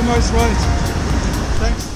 very much right. Thanks.